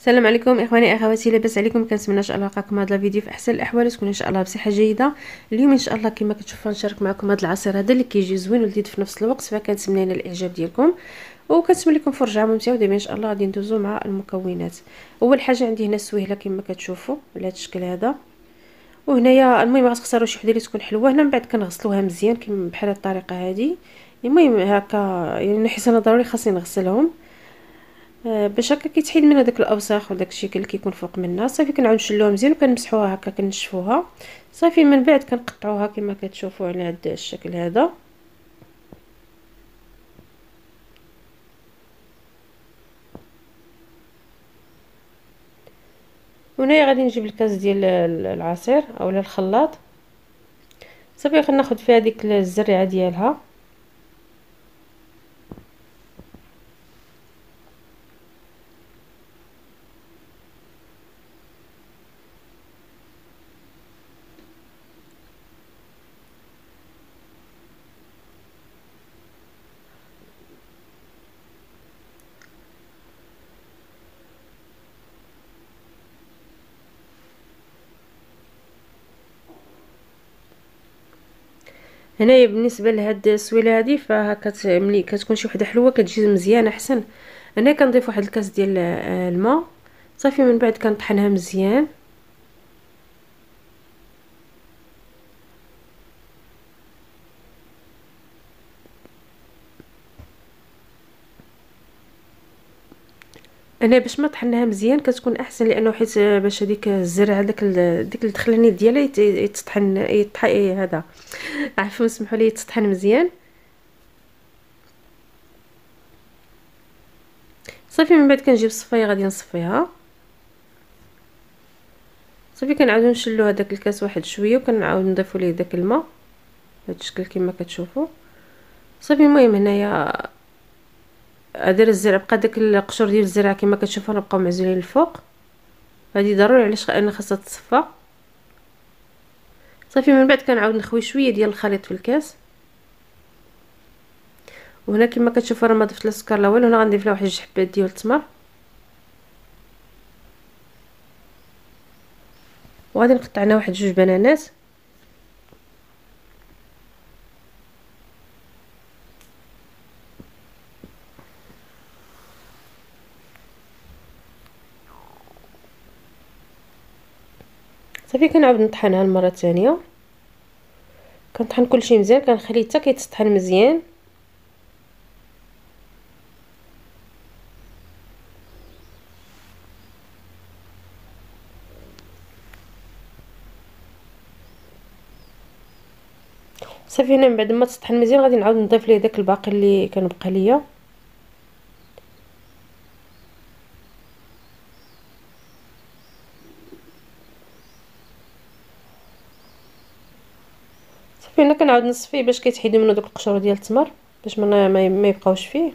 السلام عليكم إخواني أخواتي لاباس عليكم. كنتمنى إن شاء الله نلقاكم هذا الفيديو في أحسن الأحوال تكون إن شاء الله بصحة جيدة. اليوم إن شاء الله كما كتشوفوا نشارك معكم هذا العصير هذا اللي كيجي زوين ولذيذ في نفس الوقت فكنتمنى لنا الإعجاب ديالكم. وكنتمنى لكم فرجة ممتعه ودابا إن شاء الله غادي ندوزو مع المكونات. أول حاجة عندي هنا السويهله كما كتشوفوا على هذا الشكل هذا. وهنايا المهم غتختاروا شي وحدة اللي تكون حلوة. هنا من بعد كنغسلوها مزيان كما بحال الطريقة هذه المهم هكا يعني حيت أنا ضروري خاصني نغسلهم. باش هكا كيتحيد منها داك الأوساخ وداك الشيء اللي كيكون فوق منها صافي كنعاود نشلوها مزيان وكنمسحوها هكا كنشفوها. صافي من بعد كنقطعوها كما كتشوفوا على هذا الشكل هذا. هنايا غادي نجيب الكاس ديال العصير اولا الخلاط. صافي غناخذ فيها ديك الزريعة ديالها. هنايا بالنسبة لهاد السويلة هادي فكت ملي كتكون شي وحدة حلوة كتجي مزيانه أحسن. أنا كنضيف واحد الكاس ديال الماء. صافي من بعد كنطحنها مزيان. أنا باش ما طحناها مزيان كتكون أحسن لأنه حيت باش هذيك الزرع داك ديك الدخلانيت ديالها يتطحن يطحن هذا. عفوا سمحوا لي يتطحن مزيان. صافي من بعد كنجيب الصفايه غادي نصفيها. صافي كنعاودو نشلو هذاك الكاس واحد شوية وكنعاود نضيفو ليه داك الماء. بهذا الشكل كما كتشوفوا صافي المهم هنايا ادير الزرع بقى داك القشور ديال الزرع كما كتشوفوا راه بقاو معزولين الفوق. هذه ضروري علاش؟ أنا خاصها تصفى. صافي من بعد كنعاود نخوي شوية ديال الخليط في الكاس. وهنا كما كتشوفوا راه ما ضفت لا السكر لا والو. هنا غنضيف لها واحد جوج حبات ديال التمر. وغادي نقطع هنا واحد جوج بنانات. صافي كنعاود نطحنها المرة الثانية كنطحن كلشي مزيان كنخليه حتى كيتطحن مزيان. صافي هنا من بعد ما تطحن مزيان غادي نعاود نضيف ليه داك الباقي اللي كان بقى ليا. هنا كنعاود نصفيه باش كيتحيدو منه دوك القشور ديال التمر باش ما ما يبقاوش فيه.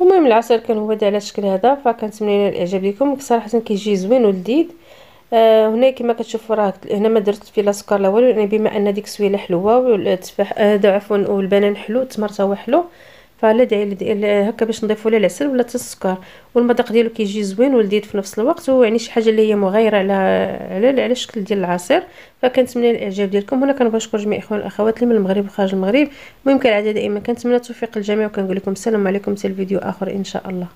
المهم العصير كان هو على الشكل هذا فكنتمنى الإعجاب لكم. صراحة كيجي زوين ولذيذ آه هنا كما كتشوفوا راه هنا ما درت فيه لا سكر لا والو يعني بما أن ديك السويله حلوة والتفاح هذا عفوا والبنان حلو التمر تا هو حلو. فلا داعي هكا باش نضيفوا له العسل ولا السكر والمذاق ديالو كيجي زوين ولذيذ في نفس الوقت ويعني شي حاجة اللي هي مغايرة على على على الشكل ديال العصير. فكنتمنى الإعجاب ديالكم. هنا كنبغي نشكر جميع الاخوان والاخوات اللي من المغرب وخارج المغرب. المهم كالعادة دائما كنتمنى التوفيق للجميع وكنقول لكم السلام عليكم. حتى الفيديو آخر إن شاء الله.